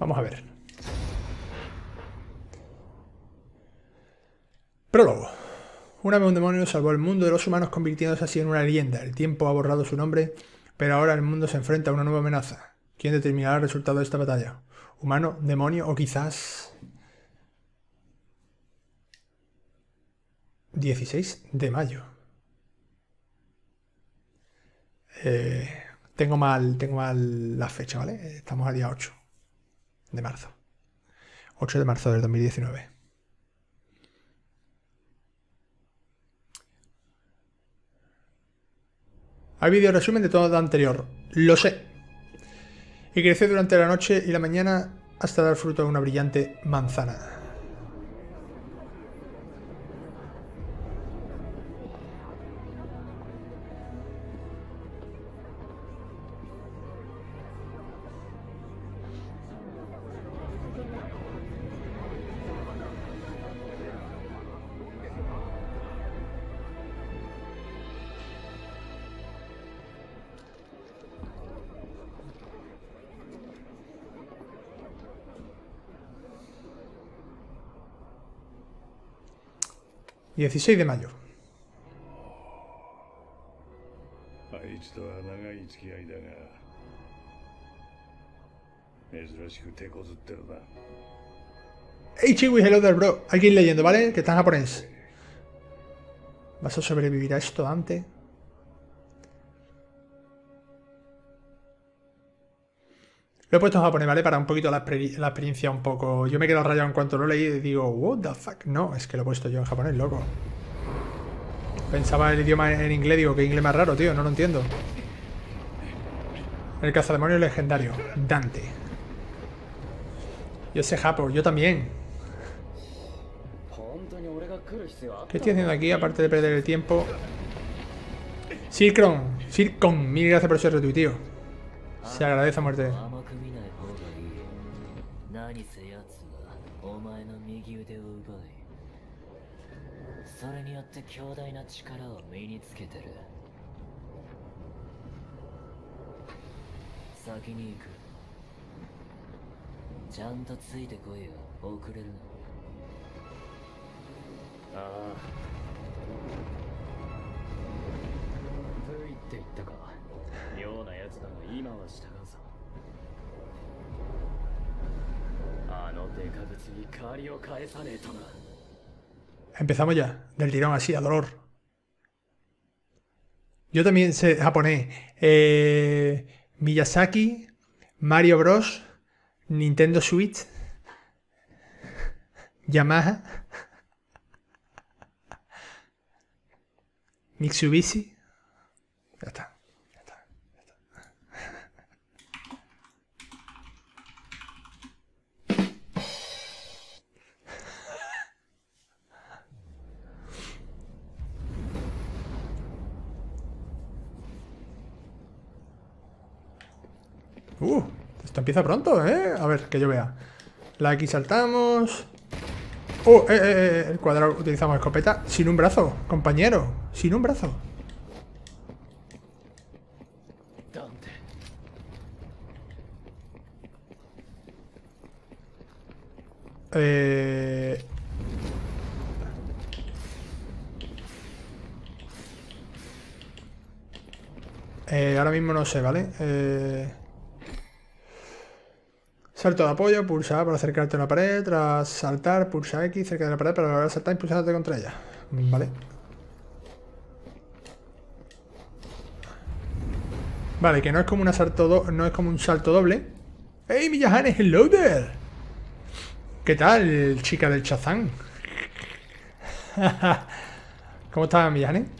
Vamos a ver. Prólogo. Una vez un demonio salvó el mundo de los humanos convirtiéndose así en una leyenda. El tiempo ha borrado su nombre, pero ahora el mundo se enfrenta a una nueva amenaza. ¿Quién determinará el resultado de esta batalla? ¿Humano, demonio o quizás... 16 de mayo. Eh, tengo, mal, tengo mal la fecha, ¿vale? Estamos a día 8 de marzo. 8 de marzo del 2019. Hay vídeo resumen de todo lo anterior. Lo sé. Y crece durante la noche y la mañana hasta dar fruto a una brillante manzana. 16 de mayo. Hey Chiwi, hello there bro. Hay que ir leyendo, ¿vale? Que está en japonés. ¿Vas a sobrevivir a esto, antes? Lo he puesto en japonés, ¿vale? Para un poquito la, experiencia un poco... Yo me quedo rayado en cuanto lo leí y digo, what the fuck, no, es que lo he puesto yo en japonés, loco. Pensaba el idioma en inglés, digo, que inglés más raro, tío, no lo entiendo. El cazademonio legendario, Dante. Yo sé japo, yo también. ¿Qué estoy haciendo aquí, aparte de perder el tiempo? Sircon, Sircon, mil gracias por ese retuiteo. Se agradece a muerte. それによって強大な力を身につけてる。先に行く。ちゃんとついてこいよ。遅れるなああ。プイって言ったか。妙な奴だが今は従うぞ。あのデカブツに借りを返さねえとな Empezamos ya, del tirón así, a dolor. Yo también sé japonés. Eh, Miyazaki, Mario Bros, Nintendo Switch, Yamaha, Mitsubishi. Ya está. Uh, esto empieza pronto, ¿eh? A ver, que yo vea. La X saltamos. Uh, eh, eh, el cuadrado utilizamos escopeta. Sin un brazo, compañero. Sin un brazo. Eh... Eh, ahora mismo no sé, ¿vale? Eh... Salto de apoyo, pulsa A para acercarte a una pared, tras saltar, pulsa X cerca de la pared para lograr saltar impulsándote contra ella. Vale. Vale, que no es como un salto do- no es como un salto doble. ¡Hey, Miyahane, hello there! ¿Qué tal, chica del chazán? ¿Cómo estás, Miyahane?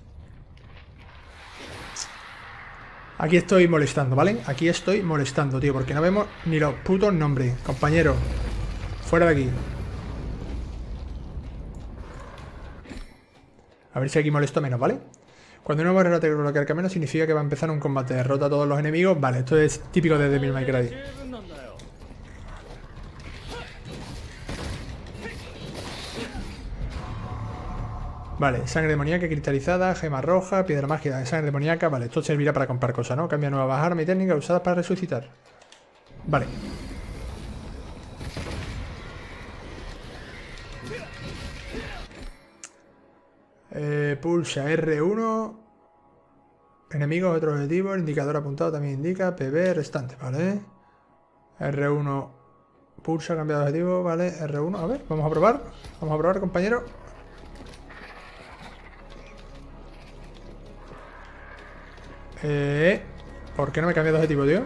Aquí estoy molestando, ¿vale? Aquí estoy molestando, tío, porque no vemos ni los putos nombres. Compañero, fuera de aquí. A ver si aquí molesto menos, ¿vale? Cuando una barrera te bloquea el camino significa que va a empezar un combate. Derrota a todos los enemigos. Vale, esto es típico de Devil May Cry. Vale, sangre demoníaca cristalizada, gema roja, piedra mágica, sangre demoníaca. Vale, esto servirá para comprar cosas, ¿no? Cambia nuevas armas y técnicas usadas para resucitar. Vale. Eh, pulsa R1. Enemigos, otro objetivo. Indicador apuntado también indica. PB, restante, ¿vale? R1. Pulsa, cambiado de objetivo, ¿vale? R1. A ver, vamos a probar. Vamos a probar, compañero. Eh, ¿Por qué no me cambia de objetivo, tío?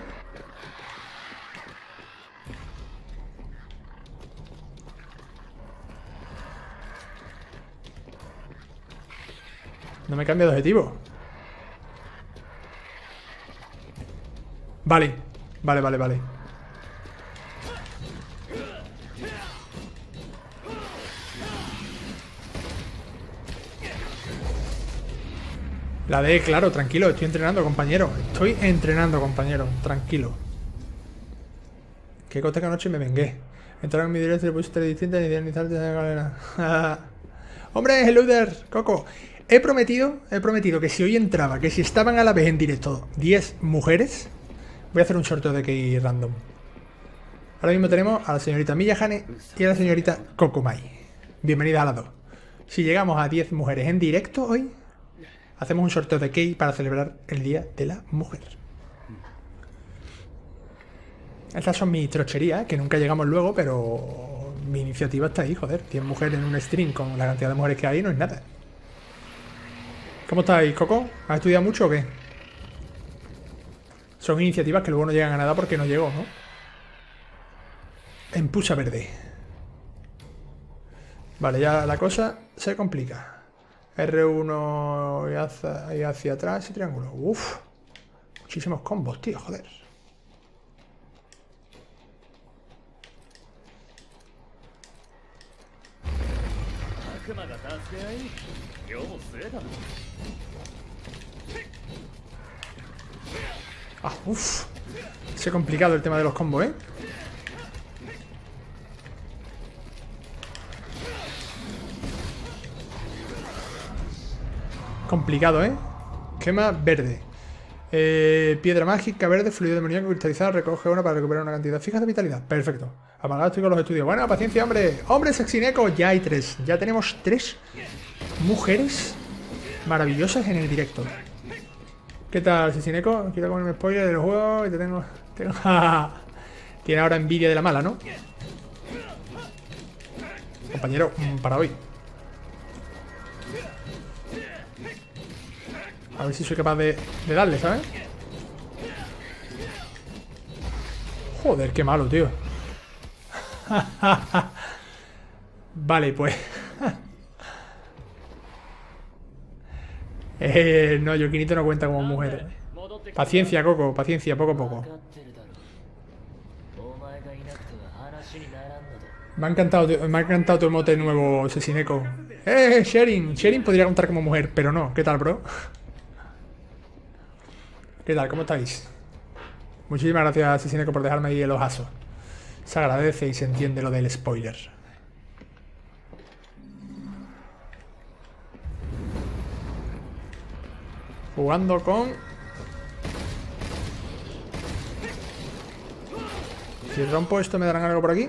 No me cambia de objetivo. Vale. Vale, vale, vale. La claro, tranquilo, estoy entrenando, compañero. Estoy entrenando, compañero, tranquilo. Qué cosa que anoche me vengué. Entraron en mi directo y puse tres distintas y de galera. ¡Hombre, hello there, Coco! He prometido, he prometido que si hoy entraba, que si estaban a la vez en directo 10 mujeres, voy a hacer un sorteo de key random. Ahora mismo tenemos a la señorita Miyahane y a la señorita Kokomai. Bienvenidas a las dos. Si llegamos a 10 mujeres en directo hoy, hacemos un sorteo de key para celebrar el Día de la Mujer. Estas son mis trocherías, que nunca llegamos luego, pero mi iniciativa está ahí, joder. 10 mujeres en un stream con la cantidad de mujeres que hay no es nada. ¿Cómo estáis, Coco? ¿Has estudiado mucho o qué? Son iniciativas que luego no llegan a nada porque no llegó, ¿no? En pucha verde. Vale, ya la cosa se complica. R1 y hacia, atrás y triángulo. Uf, muchísimos combos, tío, joder. Ah, uff. Se ha complicado el tema de los combos, ¿eh? Complicado, ¿eh? Quema verde. Eh, piedra mágica verde, fluido demoníaco cristalizado, recoge una para recuperar una cantidad fija de vitalidad. Perfecto. Apagado estoy con los estudios. Bueno, paciencia, hombre. Hombre, Sexineco, ya hay tres. Ya tenemos tres mujeres maravillosas en el directo. ¿Qué tal, Sexineco? Quiero comerme spoiler del juego y te tengo... tengo... Tiene ahora envidia de la mala, ¿no? Compañero, mm, para hoy. A ver si soy capaz de, darle, ¿sabes? Joder, qué malo, tío. vale, pues... eh, no, Yokinito no cuenta como mujer. Paciencia, Coco, paciencia, poco a poco. Me ha encantado, me ha encantado tu emote nuevo, Sesineco. ¡Eh, Sherin! Sherin podría contar como mujer, pero no. ¿Qué tal, bro? ¿Qué tal? ¿Cómo estáis? Muchísimas gracias, Sesineco, por dejarme ahí el ojazo. Se agradece y se entiende lo del spoiler. Jugando con... Si rompo esto, ¿me darán algo por aquí?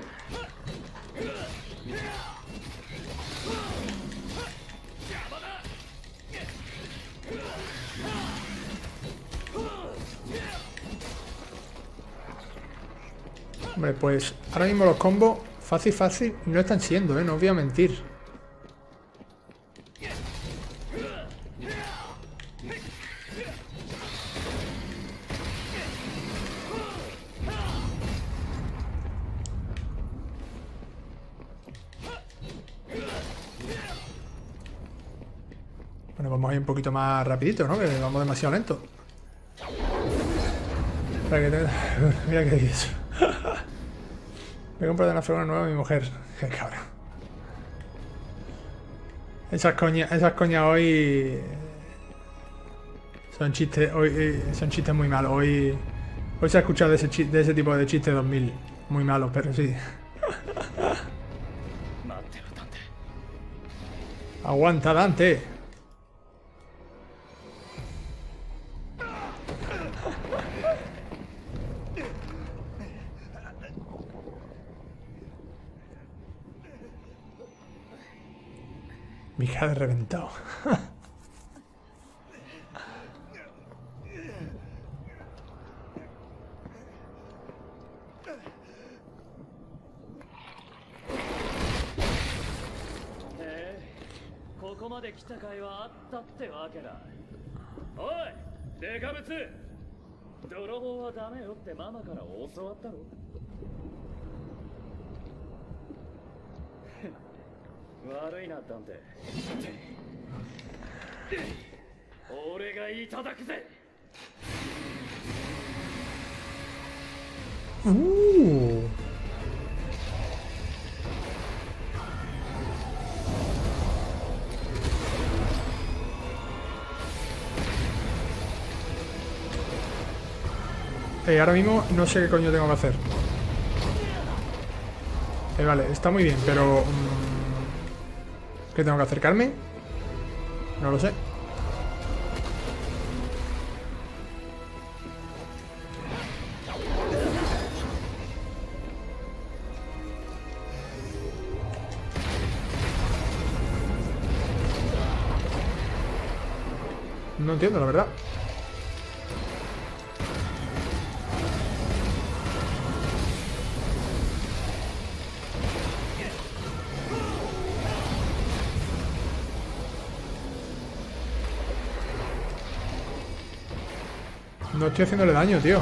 Hombre, pues ahora mismo los combos fácil, fácil no están siendo, ¿eh? No os voy a mentir. Bueno, vamos a ir un poquito más rapidito, ¿no? Que vamos demasiado lento. Espera que Mira qué dice. Me he comprado una fregona nueva a mi mujer. Qué cabrón. Esas coñas, esas coñas hoy... Eh, son chistes, hoy, eh, son chistes muy malos. Hoy, hoy se ha escuchado de ese, de ese tipo de chistes 2000. Muy malos, pero sí. Aguanta, Dante. Mi cara de reventado. 悪いなダンテ俺がいただくぜ Uh. Eh, ahora mismo no sé qué coño tengo que hacer. Eh, vale, está muy bien, pero... mm, ¿Qué tengo que acercarme? No lo sé. No entiendo, la verdad. No estoy haciéndole daño, tío.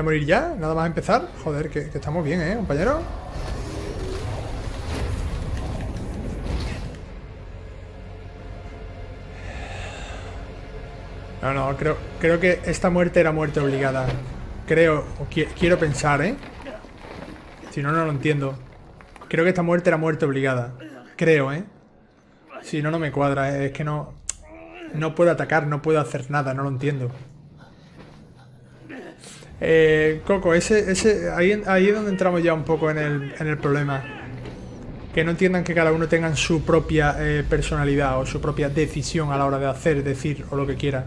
A morir ya, nada más empezar. Joder, que, estamos bien, ¿eh, compañero? No, no, creo, creo que esta muerte era muerte obligada. Creo, o qui- quiero pensar, ¿eh? Si no, no lo entiendo. Creo que esta muerte era muerte obligada. Creo, ¿eh? Si no, no me cuadra. ¿eh? Es que no... No puedo atacar, no puedo hacer nada, no lo entiendo. Eh, Coco, ese, ese, ahí, ahí es donde entramos ya un poco en el, en el problema. Que no entiendan que cada uno tenga su propia eh, personalidad o su propia decisión a la hora de hacer, decir o lo que quiera.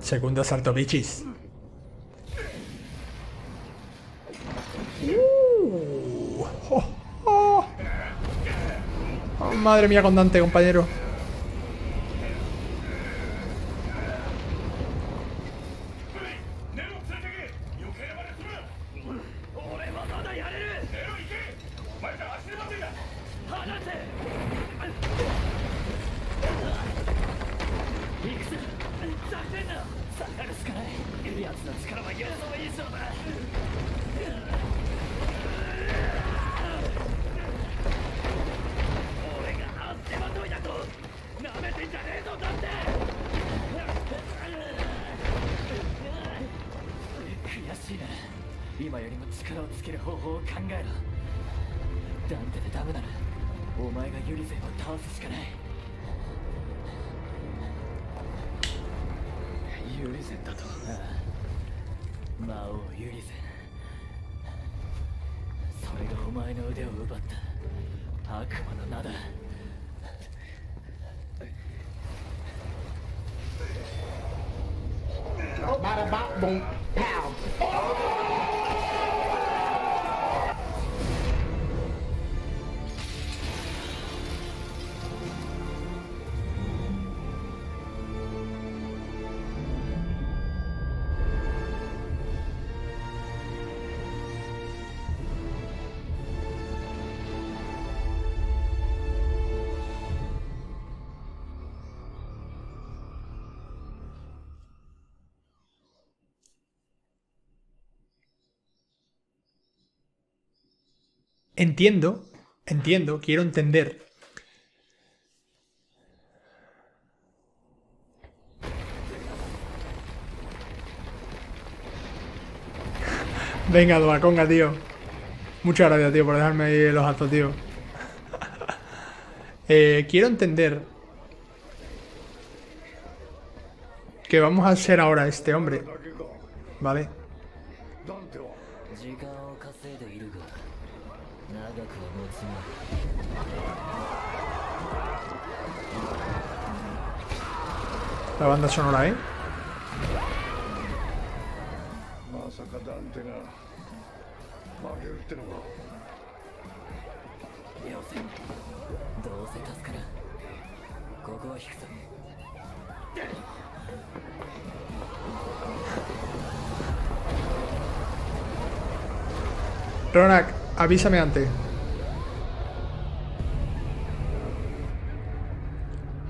Segundo salto, bichis. Madre mía, con Dante, compañero. Bada bop boom pow. Entiendo, entiendo, quiero entender Venga, Duaconga, tío. Muchas gracias, tío, por dejarme ahí los actos, tío. eh, quiero entender que vamos a ser ahora este hombre. Vale. が長くは持つまい La banda sonora, ¿eh? まさか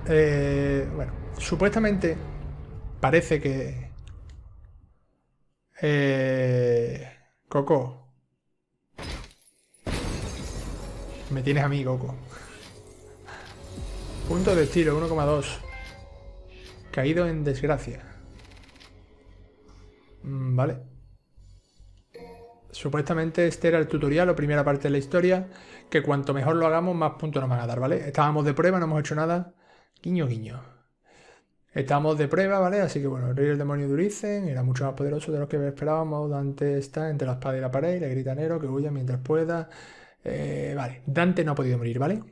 Eh, bueno, supuestamente parece que... Eh, Coco. Me tienes a mí, Coco. Punto de estilo, 1,2. Caído en desgracia. Mm, Vale. Supuestamente este era el tutorial o primera parte de la historia, que cuanto mejor lo hagamos, más puntos nos van a dar, ¿vale? Estábamos de prueba, no hemos hecho nada. Guiño, guiño. Estamos de prueba, ¿vale? Así que bueno, el rey del demonio de Uricen era mucho más poderoso de lo que esperábamos. Dante está entre la espada y la pared le grita a Nero que huya mientras pueda. Eh, vale, Dante no ha podido morir, ¿vale?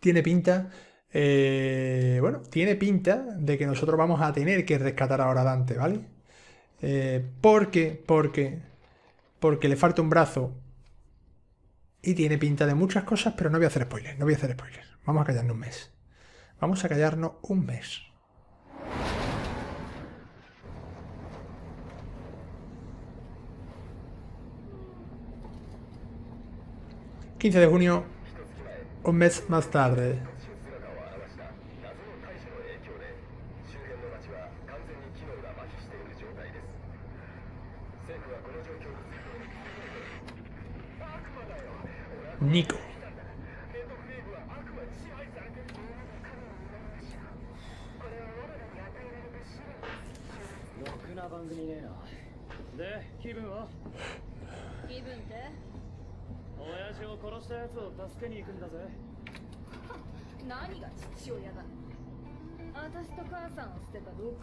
Tiene pinta... eh, bueno, tiene pinta de que nosotros vamos a tener que rescatar ahora a Dante, ¿vale? Eh, porque, porque porque le falta un brazo y tiene pinta de muchas cosas, pero no voy a hacer spoilers, no voy a hacer spoilers. Vamos a callarnos un mes. Vamos a callarnos un mes. ...15 de junio... ...un mes más tarde... ニ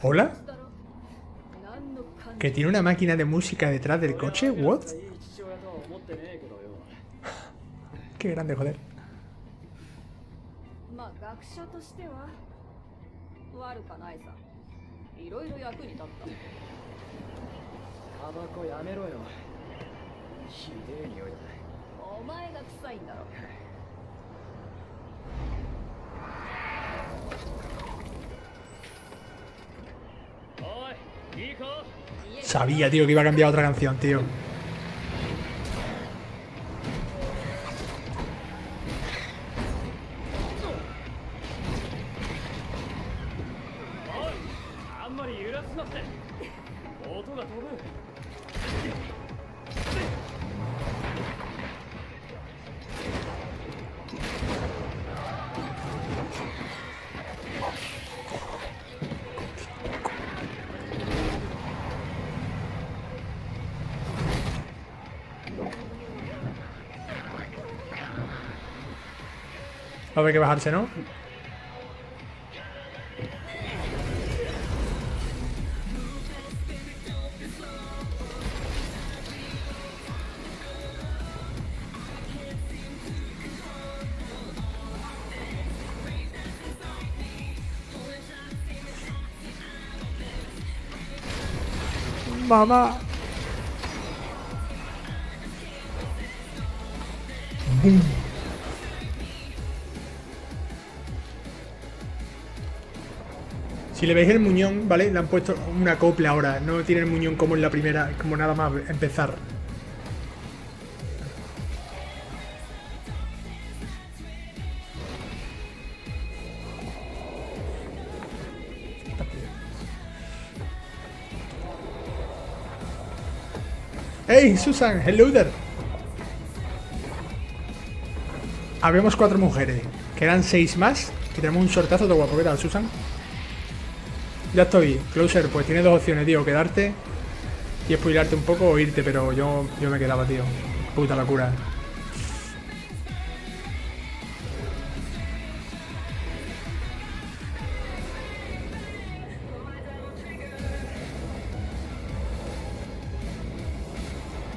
¿Hola? ¿Que tiene una máquina de música detrás del coche? ¿What? Qué grande, joder. Sabía, tío, que iba a cambiar otra canción, tío. Bajarse, ¿no? Mamá. Si le veis el muñón, ¿vale? Le han puesto una copla ahora. No tiene el muñón como en la primera, como nada más empezar. ¡Hey, Susan! ¡Hello there! Habemos cuatro mujeres. Quedan seis más. Y tenemos un sortazo de guapo. ¿Qué tal, Susan? Ya estoy. Closer, pues tiene dos opciones, tío. Quedarte y spoilarte un poco o irte, pero yo, yo me quedaba, tío. Puta locura.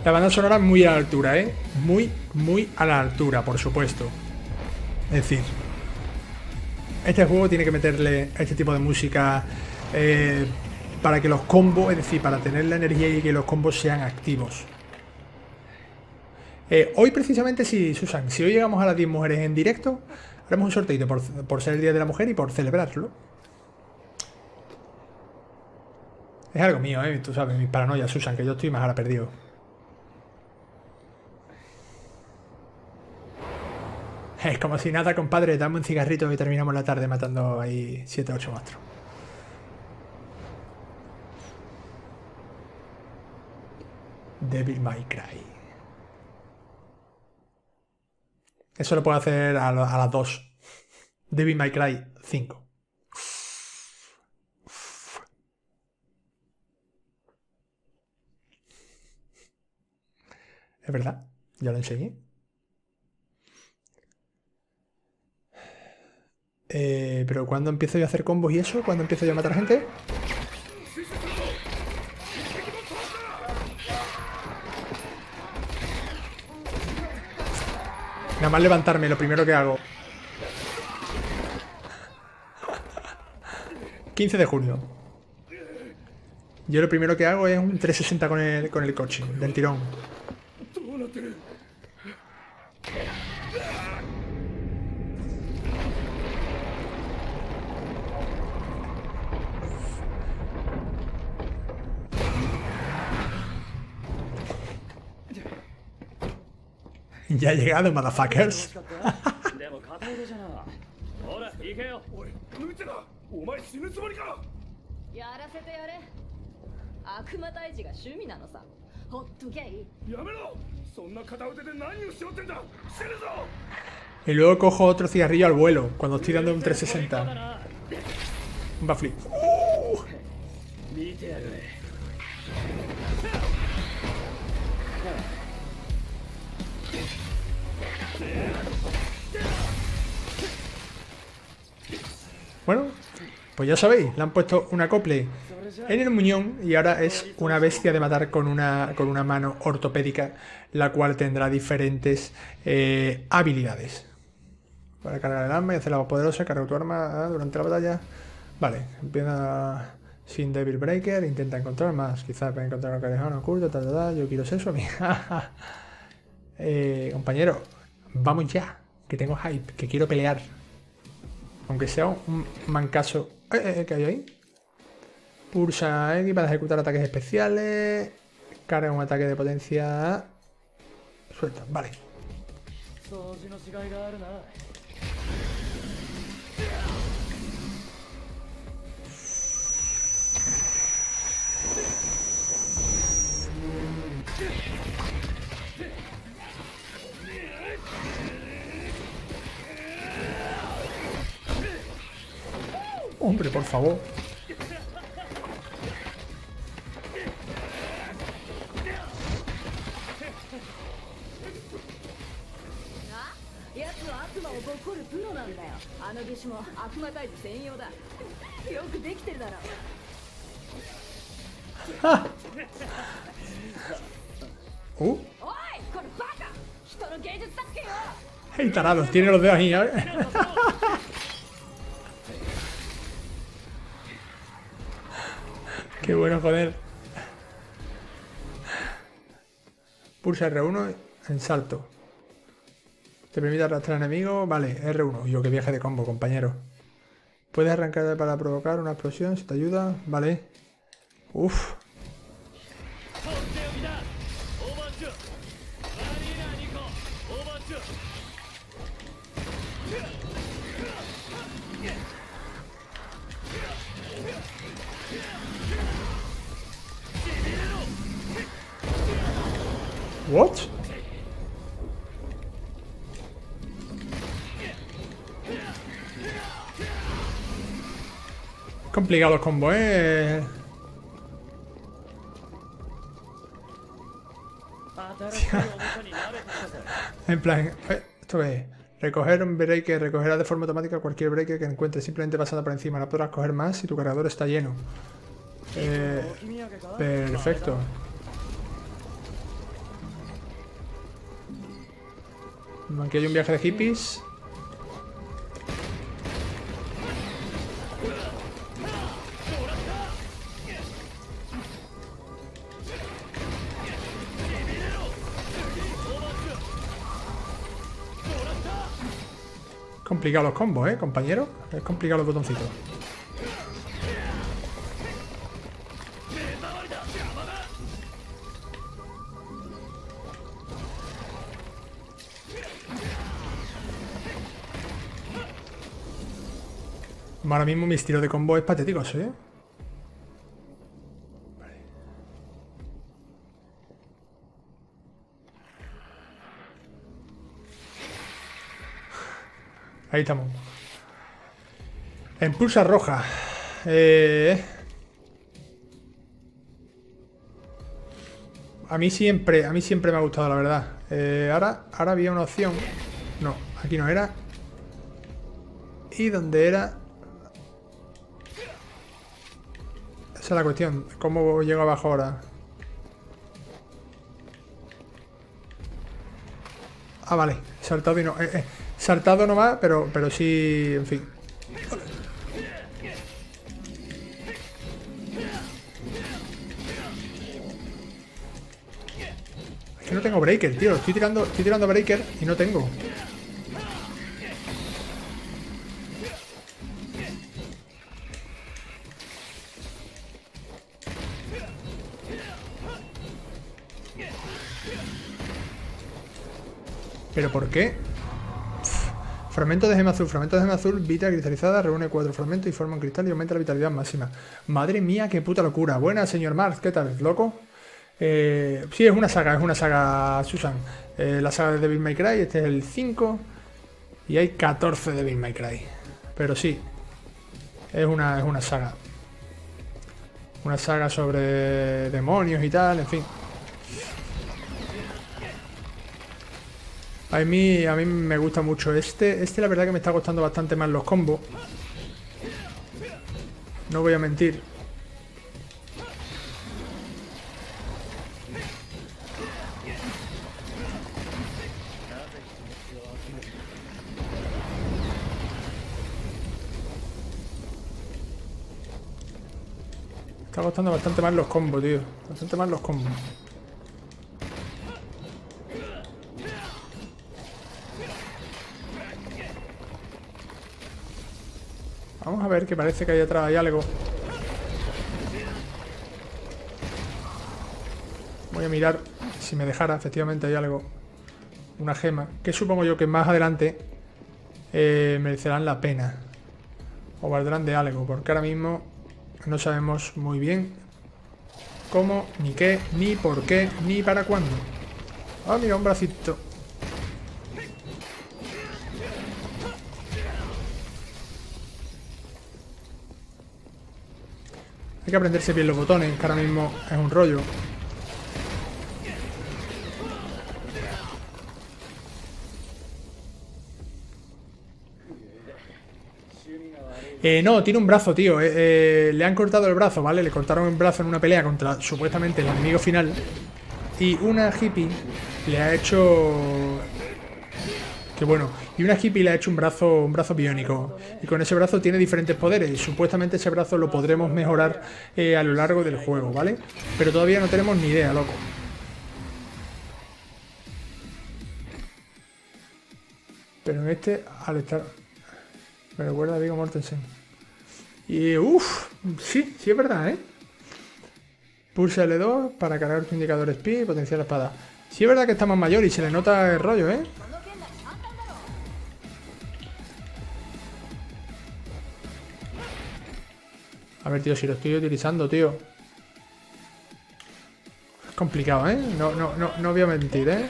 La banda sonora muy a la altura, ¿eh? Muy, muy a la altura, por supuesto. Es decir, este juego tiene que meterle este tipo de música eh, para que los combos, es decir, para tener la energía y que los combos sean activos. Eh, hoy precisamente sí, Susan, si hoy llegamos a las 10 mujeres en directo, haremos un sorteo por, por ser el Día de la Mujer y por celebrarlo. Es algo mío, ¿eh? Tú sabes, mis paranoias, Susan, que yo estoy más ahora perdido. Es como si nada, compadre, dame un cigarrito y terminamos la tarde matando ahí 7 8 monstruos. Devil May Cry. Eso lo puedo hacer a, las 2. Devil May Cry 5. Es verdad, ya lo enseñé. Eh, pero cuando empiezo yo a hacer combos y eso, cuando empiezo yo a matar gente. Nada más levantarme, lo primero que hago. 15 de junio. Yo lo primero que hago es un 360 con el, con el coche, del tirón. Ya ha llegado, motherfuckers. Y luego cojo otro cigarrillo al vuelo, cuando estoy dando un 360. Un backflip. Uh. Bueno, pues ya sabéis, le han puesto un acople en el muñón y ahora es una bestia de matar con una, con una mano ortopédica, la cual tendrá diferentes eh, habilidades. Para cargar el arma y hacer la voz poderosa, carga tu arma ah, durante la batalla. Vale, empieza sin Devil Breaker, intenta encontrar más, quizás para encontrar un callejón oculto, tal, tal, yo quiero eso, mira. eh, compañero, vamos ya, que tengo hype, que quiero pelear. Aunque sea un mancaso. Eh, eh, ¿Qué hay ahí? Pulsa X para ejecutar ataques especiales. Carga un ataque de potencia. Suelta, vale. Hombre, por favor. Uh. ¡Hey, tarado! Tiene los dedos ahí. ¿eh? bueno, joder. Pulsa R1 en salto. Te permite arrastrar enemigos. Vale, R1. Yo que viaje de combo, compañero. Puedes arrancar para provocar una explosión si te ayuda. Vale. Uf. What? Complicado el combo, eh. en plan, eh, esto es recoger un breaker, recogerá de forma automática cualquier breaker que encuentres simplemente pasando por encima, no podrás coger más si tu cargador está lleno. Eh, perfecto. Aquí hay un viaje de hippies. Complicado los combos, ¿eh, compañero? Es complicado los botoncitos. Ahora mismo mi estilo de combo es patético, ¿sí? Vale. Ahí estamos. En pulsa roja. Eh... A mí siempre, a mí siempre me ha gustado, la verdad. Eh, ahora, ahora había una opción. No, aquí no era. Y donde era. Esa es la cuestión. ¿Cómo llego abajo ahora? Ah, vale. Saltado y no. eh, eh, saltado nomás, pero, pero sí. En fin. Es que no tengo breaker, tío. Estoy tirando, estoy tirando breaker y no tengo. Por qué? Pff, Fragmento de gema azul. Fragmento de gema azul, vita cristalizada, reúne cuatro fragmentos y forma un cristal y aumenta la vitalidad máxima. Madre mía, qué puta locura. Buena, señor Marx, ¿qué tal? ¿Loco? Eh, sí, es una saga, es una saga, Susan. Eh, la saga de Devil May Cry, este es el 5. Y hay 14 de Devil May Cry. Pero sí, es una, es una saga. Una saga sobre demonios y tal, en fin. A mí, a mí me gusta mucho este. Este la verdad que me está costando bastante más los combos. No voy a mentir. Está costando bastante más los combos, tío. Bastante más los combos. Vamos a ver que parece que ahí atrás hay algo. Voy a mirar si me dejara, efectivamente hay algo. Una gema, que supongo yo que más adelante eh, merecerán la pena. O valdrán de algo, porque ahora mismo no sabemos muy bien cómo, ni qué, ni por qué, ni para cuándo. Ah, mira, un bracito. Hay que aprenderse bien los botones, que ahora mismo es un rollo. Eh, no, tiene un brazo, tío. Eh, eh, le han cortado el brazo, ¿vale? Le cortaron el brazo en una pelea contra supuestamente el enemigo final. Y una hippie le ha hecho... Que bueno, y una hippie le ha hecho un brazo, un brazo biónico. Y con ese brazo tiene diferentes poderes. Supuestamente ese brazo lo podremos mejorar eh, a lo largo del juego, ¿vale? Pero todavía no tenemos ni idea, loco. Pero en este, al estar... Me recuerda a Viggo Mortensen. Y uff, sí, sí es verdad, ¿eh? Pulsa L2 para cargar tu indicador speed y potenciar la espada. Sí es verdad que está más mayor y se le nota el rollo, ¿eh? A ver, tío, si lo estoy utilizando, tío. Es complicado, ¿eh? No, no, no, no voy a mentir, ¿eh?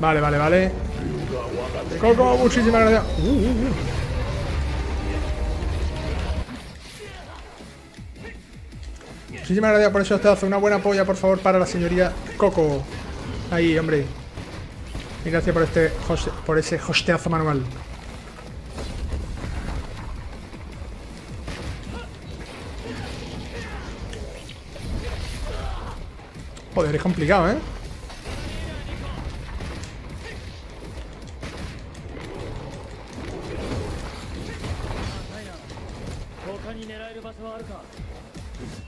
Vale, vale, vale. Coco, muchísimas gracias. Uh, uh, uh. Muchísimas gracias por eso, te hace Una buena polla, por favor, para la señoría Coco. Ahí, hombre. Y gracias por este por ese hosteazo manual. Joder, es complicado, ¿eh?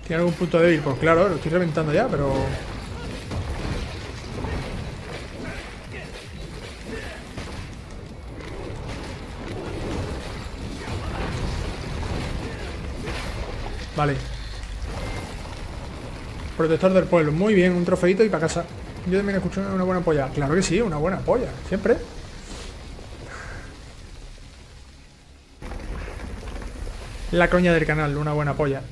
¿Tiene algún punto débil? Pues claro, lo estoy reventando ya, pero... Protector del pueblo. Muy bien, un trofeito y para casa. Yo también escucho una buena polla. Claro que sí, una buena polla. Siempre. La coña del canal, una buena polla.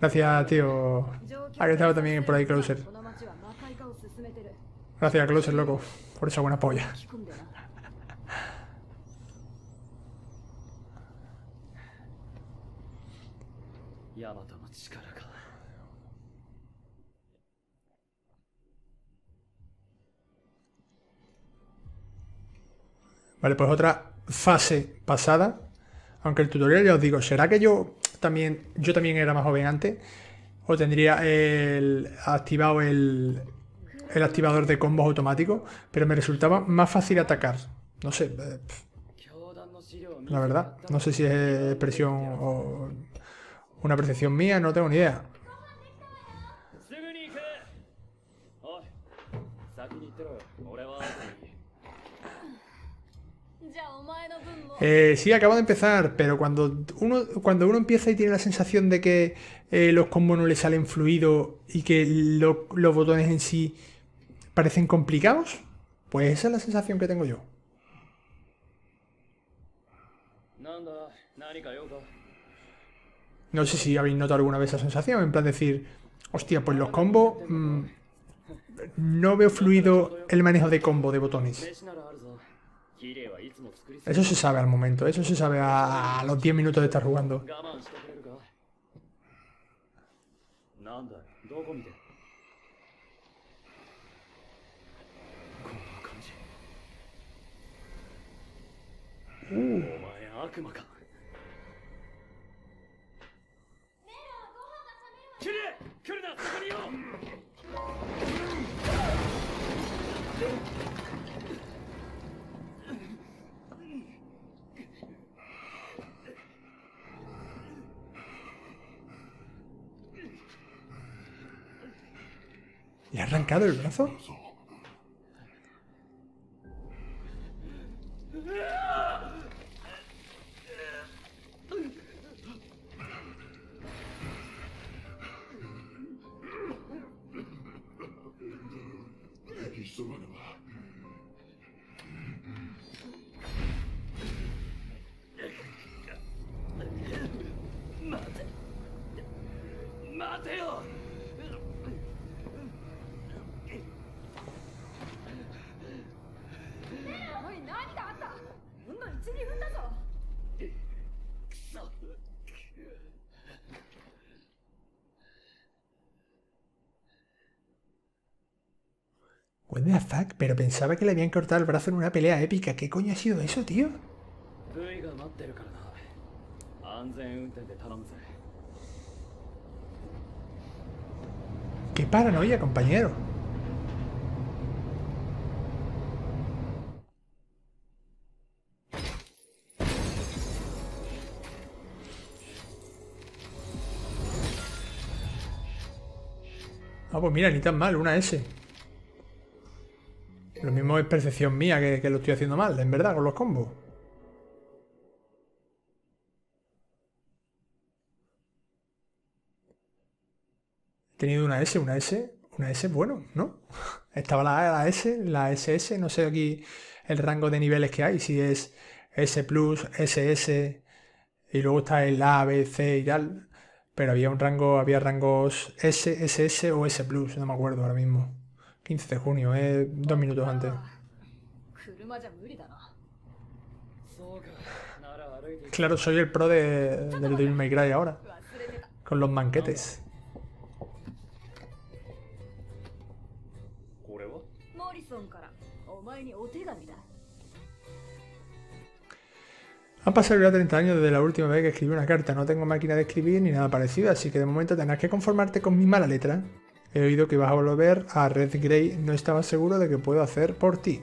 Gracias, tío. Aquí estaba también por ahí Closer. Gracias, Closer, loco, por esa buena polla. Vale, pues otra fase pasada, aunque el tutorial ya os digo, ¿será que yo también, yo también era más joven antes? ¿O tendría el, activado el, el activador de combos automático? Pero me resultaba más fácil atacar. No sé, eh, la verdad, no sé si es presión o una percepción mía, no tengo ni idea. Eh, sí, acabo de empezar, pero cuando uno, cuando uno empieza y tiene la sensación de que eh, los combos no le salen fluidos y que los botones en sí parecen complicados, pues esa es la sensación que tengo yo. No sé si habéis notado alguna vez esa sensación, en plan decir, hostia, pues los combos... Mm, no veo fluido el manejo de combo de botones. Eso se sabe al momento, eso se sabe a los 10 minutos de estar jugando. ¿Le ha arrancado el brazo? What the fuck, pero pensaba que le habían cortado el brazo en una pelea épica. ¿Qué coño ha sido eso, tío? ¡Qué paranoia, compañero! Ah, pues mira, ni tan mal, una S. Lo mismo es percepción mía que, lo estoy haciendo mal, en verdad, con los combos. He tenido una S, una S, una S, bueno, ¿no? Estaba la A, la S, la SS, no sé aquí el rango de niveles que hay, si es S+, SS, y luego está el A, B, C y tal, pero había un rango, había rangos S, SS o S+, no me acuerdo ahora mismo. 15 de junio, eh, dos minutos antes. Claro, soy el pro de, del Devil May Cry ahora. Con los manquetes. Han pasado ya 30 años desde la última vez que escribí una carta. No tengo máquina de escribir ni nada parecido, así que de momento tendrás que conformarte con mi mala letra. He oído que vas a volver a Red Grey. No estaba seguro de que puedo hacer por ti.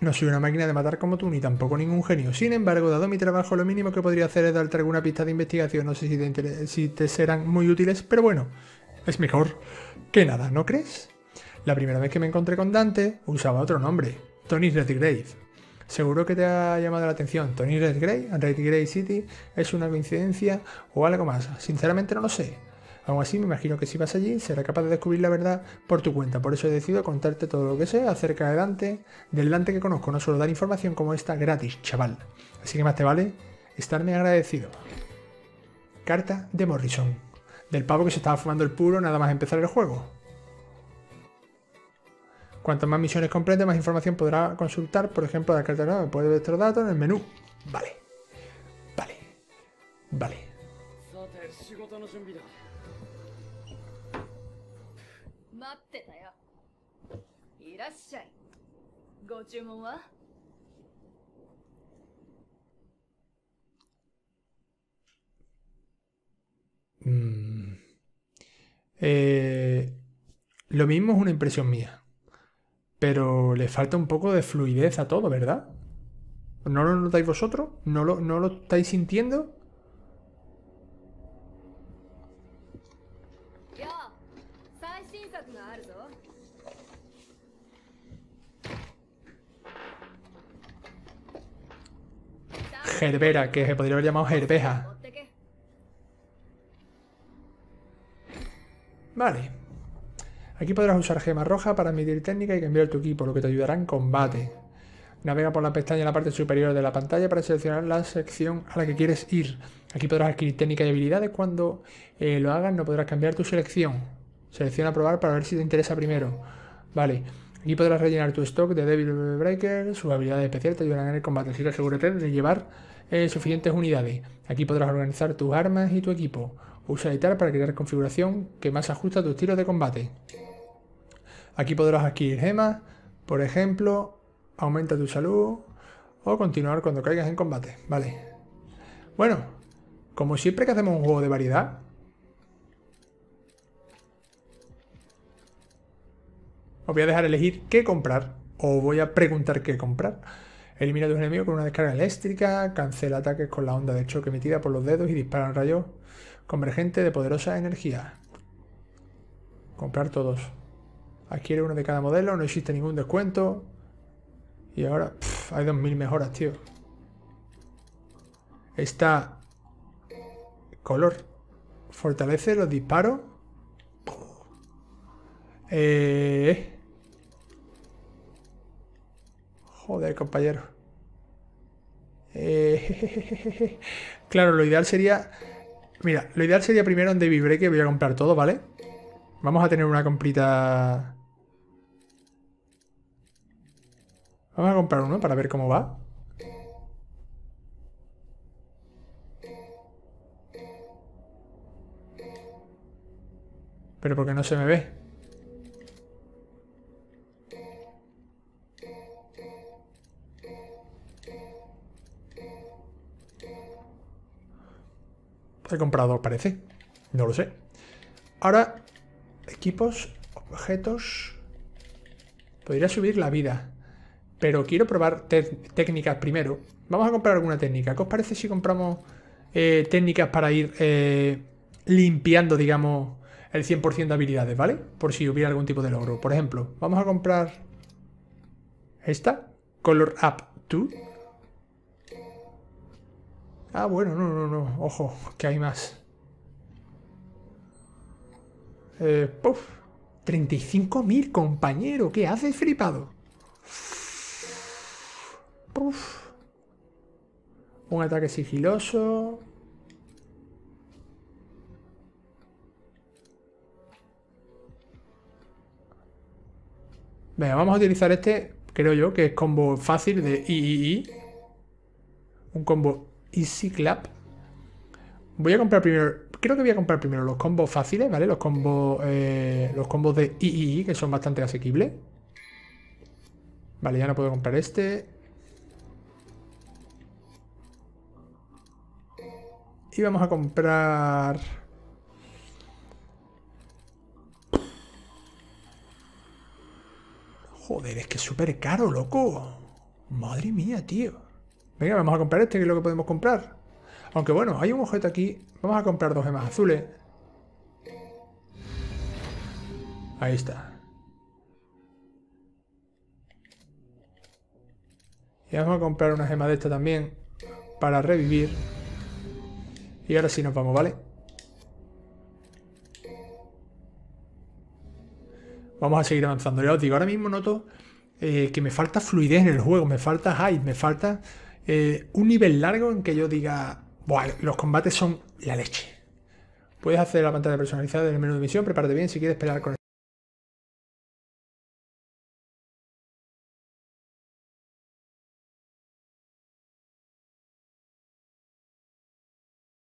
No soy una máquina de matar como tú, ni tampoco ningún genio. Sin embargo, dado mi trabajo, lo mínimo que podría hacer es darte alguna pista de investigación. No sé si te, si te serán muy útiles, pero bueno, es mejor que nada, ¿no crees? La primera vez que me encontré con Dante, usaba otro nombre, Tony Redgrave. Seguro que te ha llamado la atención. Tony Redgrave, Redgrave City, es una coincidencia o algo más. Sinceramente no lo sé. Aún así, me imagino que si vas allí, serás capaz de descubrir la verdad por tu cuenta. Por eso he decidido contarte todo lo que sé acerca de Dante, del Dante que conozco. No suelo dar información como esta gratis, chaval. Así que más te vale estarme agradecido. Carta de Morrison. Del pavo que se estaba fumando el puro nada más empezar el juego. Cuantas más misiones complete, más información podrá consultar. Por ejemplo, la carta nueva puede ver estos datos en el menú. Vale. Vale. Vale. いらっしゃいご注文は Mm. Eh, lo mismo es una impresión mía. Pero le falta un poco de fluidez a todo, ¿verdad? ¿No lo notáis vosotros? ¿No lo, no lo estáis sintiendo? Gerbera, que se podría haber llamado Gerbeja. Vale. Aquí podrás usar gema roja para medir técnica y cambiar tu equipo, lo que te ayudará en combate. Navega por la pestaña en la parte superior de la pantalla para seleccionar la sección a la que quieres ir. Aquí podrás adquirir técnica y habilidades. Cuando eh, lo hagas no podrás cambiar tu selección. Selecciona probar para ver si te interesa primero. Vale. Aquí podrás rellenar tu stock de Devil Breaker. Sus habilidades especiales te ayudarán en el combate. Así que asegúrate de llevar eh, suficientes unidades. Aquí podrás organizar tus armas y tu equipo. Usa editar para crear configuración que más ajusta a tus tiros de combate. Aquí podrás adquirir gemas, por ejemplo, aumenta tu salud o continuar cuando caigas en combate. Vale. Bueno, como siempre que hacemos un juego de variedad, os voy a dejar elegir qué comprar o voy a preguntar qué comprar. Elimina a tus enemigos con una descarga eléctrica, cancela ataques con la onda de choque emitida por los dedos y dispara rayos convergentes de poderosa energía. Comprar todos. Adquiere uno de cada modelo, no existe ningún descuento. Y ahora pff, hay 2000 mejoras, tío. Esta color fortalece los disparos. Eh... Joder, compañero. Eh... Claro, lo ideal sería... Mira, lo ideal sería primero en David Break, que voy a comprar todo, ¿vale? Vamos a tener una comprita... Vamos a comprar uno para ver cómo va. Pero porque no se me ve. He comprado dos, parece. No lo sé. Ahora, equipos, objetos. Podría subir la vida. Pero quiero probar técnicas primero. Vamos a comprar alguna técnica. ¿Qué os parece si compramos eh, técnicas para ir eh, limpiando, digamos, el 100% de habilidades, ¿vale? Por si hubiera algún tipo de logro. Por ejemplo, vamos a comprar esta. Color Up 2. Ah, bueno, no, no, no. Ojo, que hay más. Eh, puf. 35.000, compañero. ¿Qué haces, flipado? Puf. Un ataque sigiloso. Venga, vamos a utilizar este, creo yo, que es combo fácil de I, un combo Easy Clap. Voy a comprar primero. Creo que voy a comprar primero los combos fáciles, ¿vale? Los combos. eh, los combos de III, que son bastante asequibles. Vale, ya no puedo comprar este. Y vamos a comprar. Joder, es que es súper caro, loco. Madre mía, tío. Venga, vamos a comprar este, que es lo que podemos comprar. Aunque bueno, hay un objeto aquí. Vamos a comprar dos gemas azules. Ahí está. Y vamos a comprar una gema de esta también. Para revivir. Y ahora sí nos vamos, ¿vale? Vamos a seguir avanzando. Ya os digo, ahora mismo noto eh, que me falta fluidez en el juego, me falta hype, me falta eh, un nivel largo en que yo diga, Buah, los combates son la leche. Puedes hacer la pantalla personalizada del menú de misión, prepárate bien si quieres pelear con